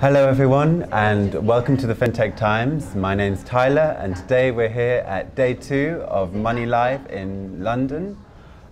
Hello, everyone, and welcome to the FinTech Times. My name's Tyler, and today we're here at day two of MoneyLIVE in London.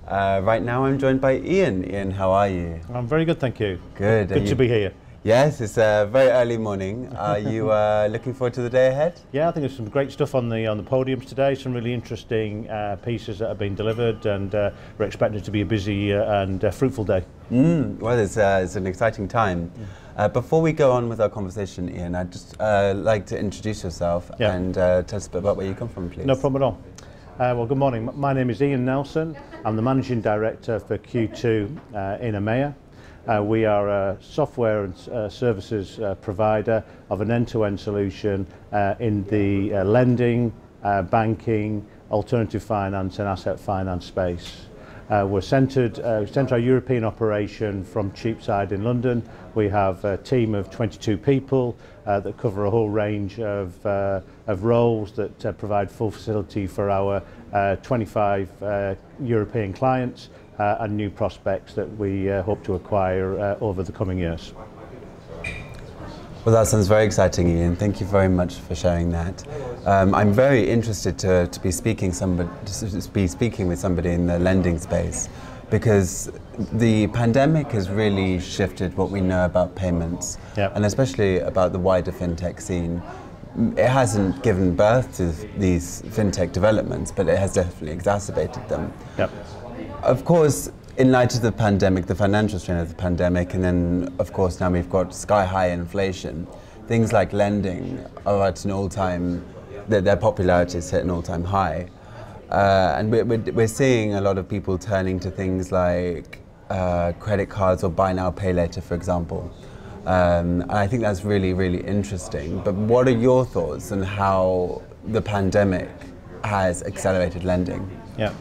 Uh, right now, I'm joined by Ian. Ian, how are you? I'm very good, thank you. Good. Good to be here. Yes, it's a very early morning. Are you uh, looking forward to the day ahead? Yeah, I think there's some great stuff on the on the podiums today. Some really interesting uh, pieces that have been delivered, and uh, we're expecting it to be a busy uh, and uh, fruitful day. Mm, well, it's, uh, it's an exciting time. Uh, before we go on with our conversation, Ian, I'd just uh, like to introduce yourself Yeah. and uh, tell us a bit about where you come from, please. No problem at all. Uh, well, good morning. My name is Ian Nelson. I'm the managing director for Q2 uh, in EMEA. Uh, we are a software and uh, services uh, provider of an end-to-end solution uh, in the uh, lending, uh, banking, alternative finance and asset finance space. We're centred, uh, centre our European operation from Cheapside in London. We have a team of 22 people that cover a whole range of, of roles that provide full facility for our uh, 25 uh, European clients uh, and new prospects that we uh, hope to acquire uh, over the coming years. Well, that sounds very exciting, Ian. Thank you very much for sharing that. Um, I'm very interested to, to be speaking somebody, to be speaking with somebody in the lending space, because the pandemic has really shifted what we know about payments, Yep. and especially about the wider fintech scene. It hasn't given birth to these fintech developments, but it has definitely exacerbated them. Yep. Of course, in light of the pandemic, the financial strain of the pandemic, and then, of course, now we've got sky high inflation, things like lending are at an all time, their, their popularity is at an all time high. Uh, and we're, we're, we're seeing a lot of people turning to things like uh, credit cards or buy now, pay later, for example. Um, and I think that's really, really interesting. But what are your thoughts on how the pandemic has accelerated lending? Yeah.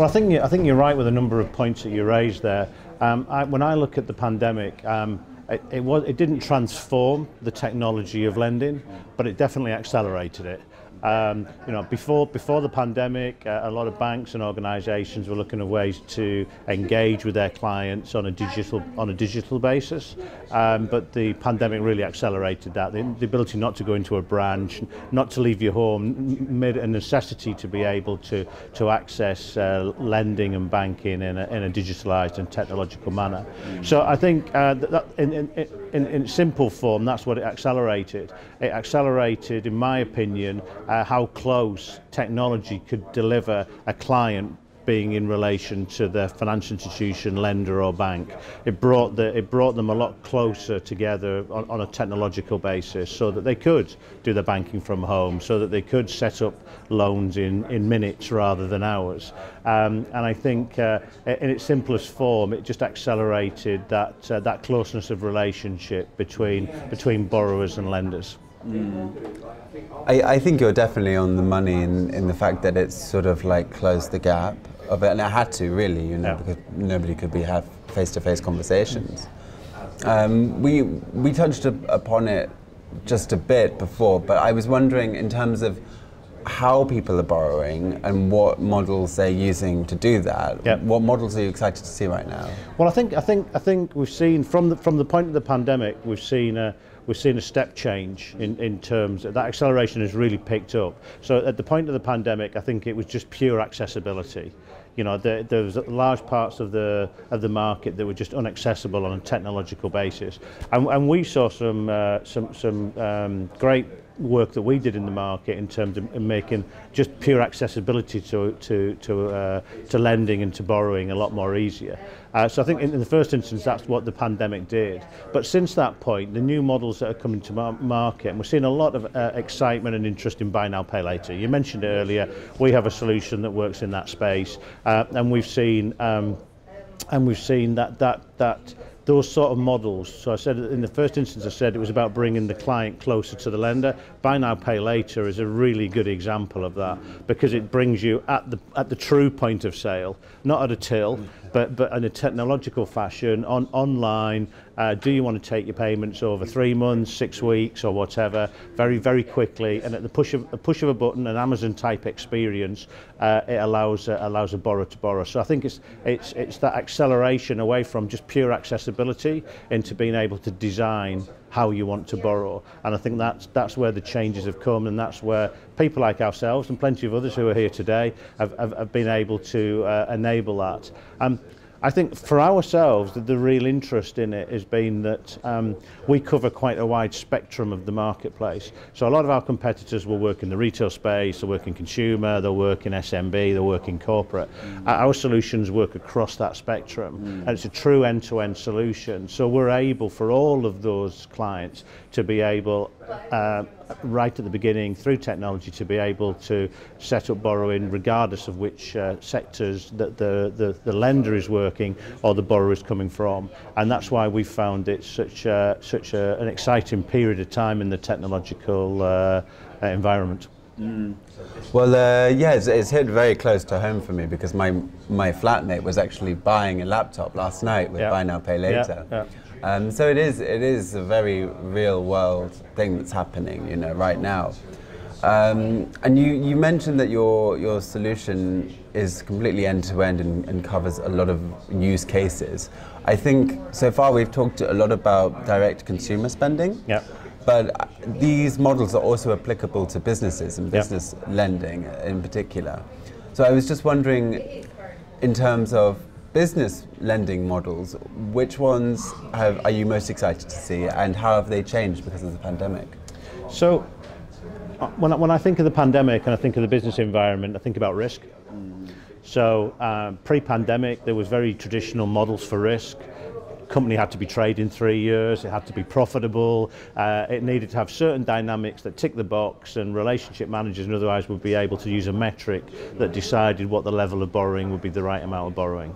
Well, I think I think you're right with a number of points that you raised there. Um, I, when I look at the pandemic, um, it, it was it didn't transform the technology of lending, but it definitely accelerated it. Um, you know, before, before the pandemic, uh, a lot of banks and organisations were looking at ways to engage with their clients on a digital, on a digital basis, um, but the pandemic really accelerated that. The, the ability not to go into a branch, not to leave your home, made a necessity to be able to, to access uh, lending and banking in a, in a digitalised and technological manner. So I think uh, that in, in, in, in simple form, that's what it accelerated. It accelerated, in my opinion, uh, how close technology could deliver a client being in relation to the financial institution, lender or bank. It brought, the, it brought them a lot closer together on, on a technological basis so that they could do their banking from home, so that they could set up loans in, in minutes rather than hours. Um, and I think uh, in its simplest form, it just accelerated that, uh, that closeness of relationship between, between borrowers and lenders. I, I think you're definitely on the money in, in the fact that it's sort of like closed the gap of it, and it had to really, you know, Yeah. because nobody could be have face-to-face conversations. Um, we we touched up- upon it just a bit before, but I was wondering in terms of how people are borrowing and what models they're using to do that. Yeah. What models are you excited to see right now? Well, I think I think I think we've seen from the from the point of the pandemic, we've seen a we've seen a step change in, in terms that acceleration has really picked up. So at the point of the pandemic, I think it was just pure accessibility. You know, there, there was large parts of the of the market that were just inaccessible on a technological basis, and, and we saw some uh, some some um, great work that we did in the market in terms of making just pure accessibility to to to uh, to lending and to borrowing a lot more easier. Uh, so I think in, in the first instance that's what the pandemic did. But since that point, the new models that are coming to mar market, and we're seeing a lot of uh, excitement and interest in buy now, pay later. You mentioned it earlier. We have a solution that works in that space, uh, and we've seen um, and we've seen that that that those sort of models. So I said in the first instance, I said it was about bringing the client closer to the lender. Buy now, pay later is a really good example of that because it brings you at the at the true point of sale, not at a till, but, but in a technological fashion on online. Uh, do you want to take your payments over three months, six weeks, or whatever? Very, very quickly, and at the push of a push of a button, an Amazon type experience, uh, it allows uh, allows a borrower to borrow. So I think it's it's it's that acceleration away from just pure accessibility into being able to design how you want to borrow. And I think that's, that's where the changes have come and that's where people like ourselves and plenty of others who are here today have, have, have been able to uh, enable that. Um, I think for ourselves, the, the real interest in it has been that um, we cover quite a wide spectrum of the marketplace. So a lot of our competitors will work in the retail space, they'll work in consumer, they'll work in SMB, they'll work in corporate. Mm. Our solutions work across that spectrum, mm. and it's a true end-to-end -end solution. So we're able for all of those clients to be able uh, right at the beginning through technology to be able to set up borrowing regardless of which uh, sectors that the, the, the lender is working or the borrower is coming from. And that's why we found it such, a, such a, an exciting period of time in the technological uh, environment. Mm. Well, uh, yeah, it's, it's, hit very close to home for me because my my flatmate was actually buying a laptop last night with Buy Now Pay Later. Um, so it is it is a very real world thing that's happening, you know, right now. Um, and you, you mentioned that your your solution is completely end to end and covers a lot of use cases. I think so far we've talked a lot about direct consumer spending. Yeah. But these models are also applicable to businesses and business yep. lending in particular. So I was just wondering, in terms of business lending models, which ones have, are you most excited to see and how have they changed because of the pandemic? So, uh, when I, when I think of the pandemic and I think of the business environment, I think about risk. So, um, pre pandemic, there was very traditional models for risk company had to be trading three years, it had to be profitable, uh, it needed to have certain dynamics that tick the box and relationship managers and otherwise would be able to use a metric that decided what the level of borrowing would be the right amount of borrowing.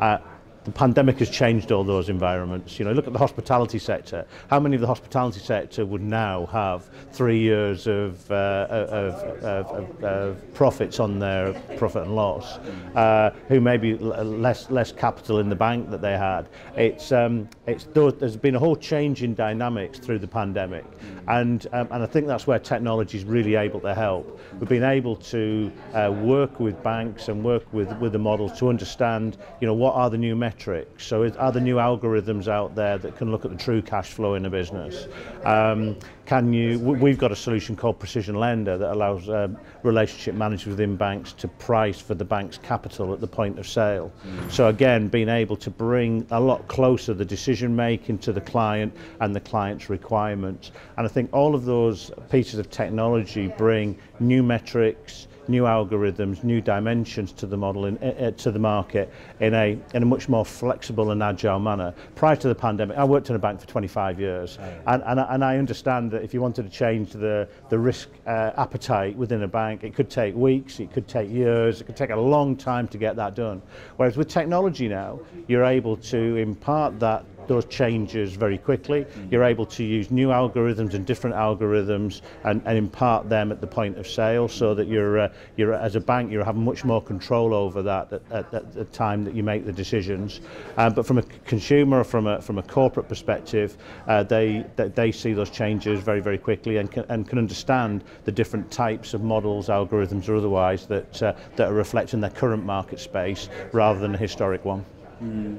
Uh, the pandemic has changed all those environments. You know, look at the hospitality sector. How many of the hospitality sector would now have three years of, uh, of, of, of, of profits on their profit and loss, uh, who maybe less less capital in the bank that they had? It's um, it's there's been a whole change in dynamics through the pandemic, and um, and I think that's where technology is really able to help. We've been able to uh, work with banks and work with with the models to understand, you know, what are the new metrics metrics. So is, are there new algorithms out there that can look at the true cash flow in a business? Um, can you, we've got a solution called Precision Lender that allows um, relationship managers within banks to price for the bank's capital at the point of sale. Mm. So again, being able to bring a lot closer the decision making to the client and the client's requirements. And I think all of those pieces of technology bring new metrics, new algorithms, new dimensions to the model, in, uh, to the market in a, in a much more flexible and agile manner. Prior to the pandemic, I worked in a bank for 25 years, oh, and, and, and I understand that if you wanted to change the, the risk uh, appetite within a bank, it could take weeks, it could take years, it could take a long time to get that done. Whereas with technology now, you're able to impart that those changes very quickly. Mm. You're able to use new algorithms and different algorithms and, and impart them at the point of sale so that you're, uh, you're as a bank, you're having much more control over that at, at, at the time that you make the decisions. Um, but from a consumer, from a, from a corporate perspective, uh, they, they, they see those changes very, very quickly and can, and can understand the different types of models, algorithms or otherwise that, uh, that are reflecting their current market space rather than a historic one. Mm.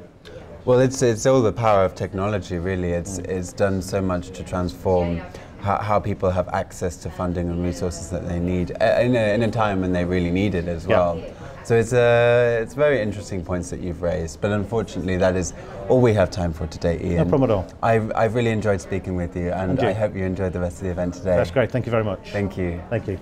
Well, it's, it's all the power of technology, really. It's, it's done so much to transform how, how people have access to funding and resources that they need in a, in a time when they really need it as well. Yeah. So it's, uh, it's very interesting points that you've raised, but unfortunately that is all we have time for today, Ian. No problem at all. I've, I've really enjoyed speaking with you and I hope you enjoyed the rest of the event today. That's great, thank you very much. Thank you. Thank you.